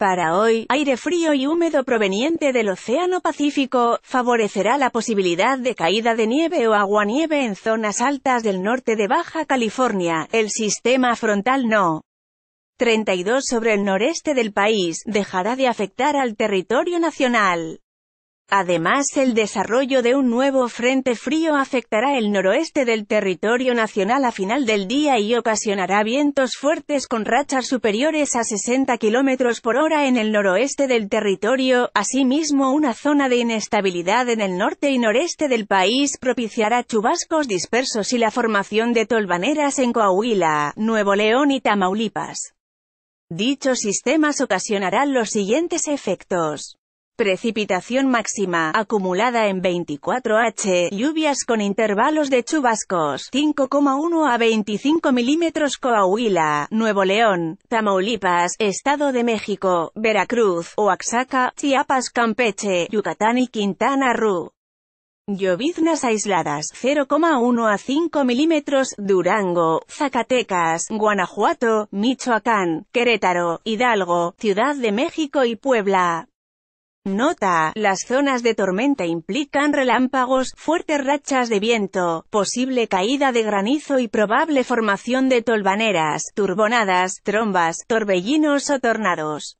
Para hoy, aire frío y húmedo proveniente del Océano Pacífico, favorecerá la posibilidad de caída de nieve o aguanieve en zonas altas del norte de Baja California. El sistema frontal no. 32 sobre el noreste del país, dejará de afectar al territorio nacional. Además el desarrollo de un nuevo frente frío afectará el noroeste del territorio nacional a final del día y ocasionará vientos fuertes con rachas superiores a 60 km por hora en el noroeste del territorio, asimismo una zona de inestabilidad en el norte y noreste del país propiciará chubascos dispersos y la formación de tolvaneras en Coahuila, Nuevo León y Tamaulipas. Dichos sistemas ocasionarán los siguientes efectos. Precipitación máxima, acumulada en 24H, lluvias con intervalos de chubascos, 5,1 a 25 milímetros Coahuila, Nuevo León, Tamaulipas, Estado de México, Veracruz, Oaxaca, Chiapas Campeche, Yucatán y Quintana Roo. Lloviznas aisladas, 0,1 a 5 milímetros, Durango, Zacatecas, Guanajuato, Michoacán, Querétaro, Hidalgo, Ciudad de México y Puebla. Nota, las zonas de tormenta implican relámpagos, fuertes rachas de viento, posible caída de granizo y probable formación de tolvaneras, turbonadas, trombas, torbellinos o tornados.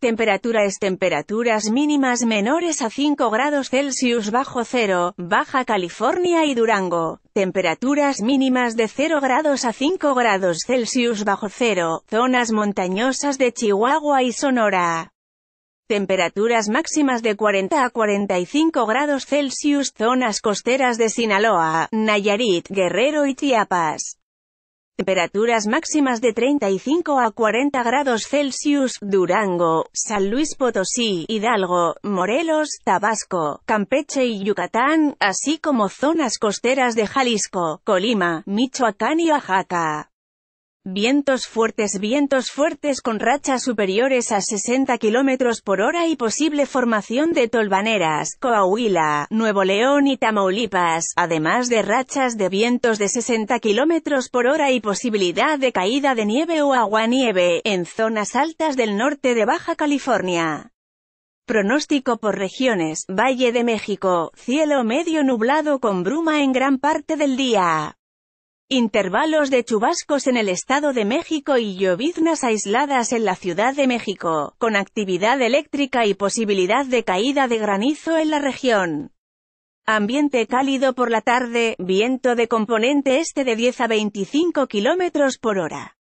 Temperaturas Temperaturas mínimas menores a 5 grados Celsius bajo cero, Baja California y Durango. Temperaturas mínimas de 0 grados a 5 grados Celsius bajo cero, zonas montañosas de Chihuahua y Sonora. Temperaturas máximas de 40 a 45 grados Celsius, zonas costeras de Sinaloa, Nayarit, Guerrero y Chiapas. Temperaturas máximas de 35 a 40 grados Celsius, Durango, San Luis Potosí, Hidalgo, Morelos, Tabasco, Campeche y Yucatán, así como zonas costeras de Jalisco, Colima, Michoacán y Oaxaca. Vientos fuertes Vientos fuertes con rachas superiores a 60 km por hora y posible formación de tolvaneras, Coahuila, Nuevo León y Tamaulipas, además de rachas de vientos de 60 km por hora y posibilidad de caída de nieve o aguanieve, en zonas altas del norte de Baja California. Pronóstico por regiones, Valle de México, cielo medio nublado con bruma en gran parte del día. Intervalos de chubascos en el Estado de México y lloviznas aisladas en la Ciudad de México, con actividad eléctrica y posibilidad de caída de granizo en la región. Ambiente cálido por la tarde, viento de componente este de 10 a 25 km por hora.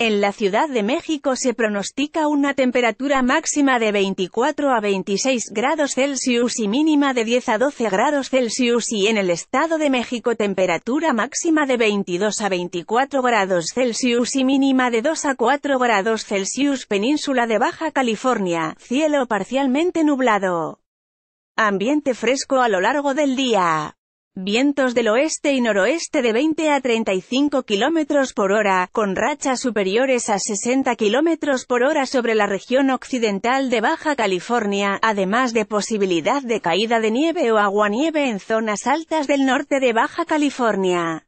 En la Ciudad de México se pronostica una temperatura máxima de 24 a 26 grados Celsius y mínima de 10 a 12 grados Celsius y en el Estado de México temperatura máxima de 22 a 24 grados Celsius y mínima de 2 a 4 grados Celsius Península de Baja California, cielo parcialmente nublado. Ambiente fresco a lo largo del día. Vientos del oeste y noroeste de 20 a 35 km por hora, con rachas superiores a 60 km por hora sobre la región occidental de Baja California, además de posibilidad de caída de nieve o aguanieve en zonas altas del norte de Baja California.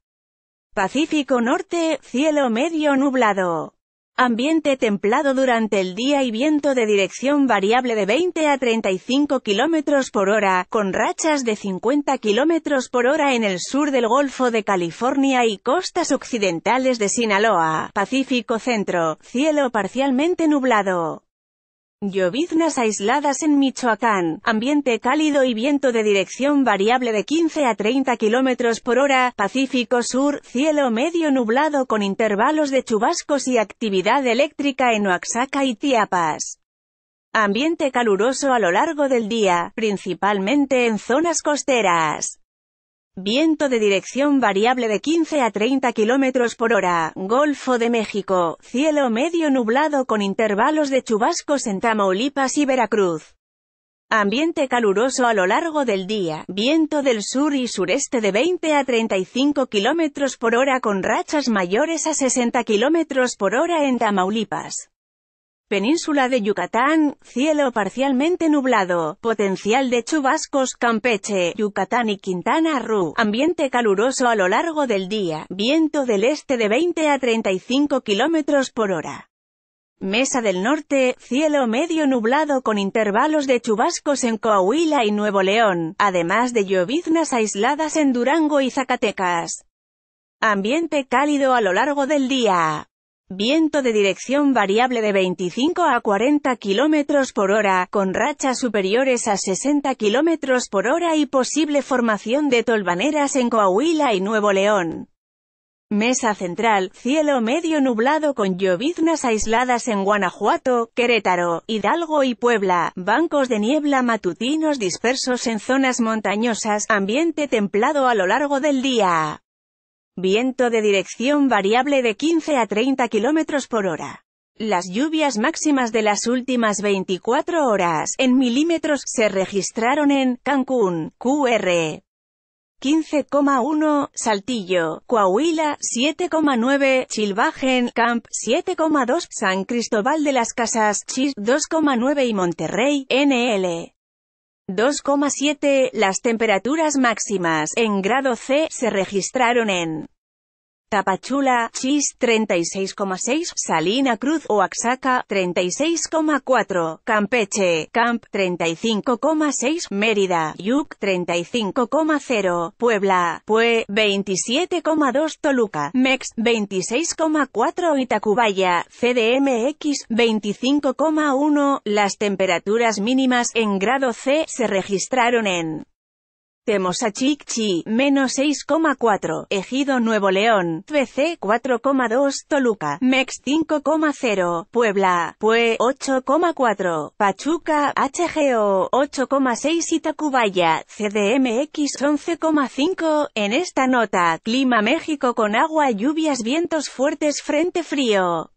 Pacífico Norte, cielo medio nublado. Ambiente templado durante el día y viento de dirección variable de 20 a 35 km por hora, con rachas de 50 km por hora en el sur del Golfo de California y costas occidentales de Sinaloa, Pacífico Centro, cielo parcialmente nublado. Lloviznas aisladas en Michoacán, ambiente cálido y viento de dirección variable de 15 a 30 km por hora, Pacífico Sur, cielo medio nublado con intervalos de chubascos y actividad eléctrica en Oaxaca y Chiapas. Ambiente caluroso a lo largo del día, principalmente en zonas costeras. Viento de dirección variable de 15 a 30 km por hora, Golfo de México, cielo medio nublado con intervalos de chubascos en Tamaulipas y Veracruz. Ambiente caluroso a lo largo del día, viento del sur y sureste de 20 a 35 km por hora con rachas mayores a 60 km por hora en Tamaulipas. Península de Yucatán, cielo parcialmente nublado, potencial de chubascos Campeche, Yucatán y Quintana Roo, ambiente caluroso a lo largo del día, viento del este de 20 a 35 km por hora. Mesa del Norte, cielo medio nublado con intervalos de chubascos en Coahuila y Nuevo León, además de lloviznas aisladas en Durango y Zacatecas. Ambiente cálido a lo largo del día. Viento de dirección variable de 25 a 40 km por hora, con rachas superiores a 60 km por hora y posible formación de tolvaneras en Coahuila y Nuevo León. Mesa Central, cielo medio nublado con lloviznas aisladas en Guanajuato, Querétaro, Hidalgo y Puebla, bancos de niebla matutinos dispersos en zonas montañosas, ambiente templado a lo largo del día. Viento de dirección variable de 15 a 30 km por hora. Las lluvias máximas de las últimas 24 horas, en milímetros, se registraron en Cancún, QR. 15,1, Saltillo, Coahuila, 7,9, Chilbajen, Camp, 7,2, San Cristóbal de las Casas, Chis, 2,9 y Monterrey, NL. 2,7, las temperaturas máximas, en grado C, se registraron en Tapachula, Chis, 36,6, Salina Cruz, Oaxaca, 36,4, Campeche, Camp, 35,6, Mérida, Yuc, 35,0, Puebla, Pue, 27,2 Toluca, Mex, 26,4 Itacubaya, CDMX, 25,1, las temperaturas mínimas, en grado C, se registraron en Temosachic-Chi, menos 6,4, Ejido Nuevo León, PC 4,2, Toluca, Mex 5,0, Puebla, Pue 8,4, Pachuca, HGO 8,6 y Tacubaya, CDMX 11,5, en esta nota, Clima México con agua, lluvias, vientos fuertes, frente frío.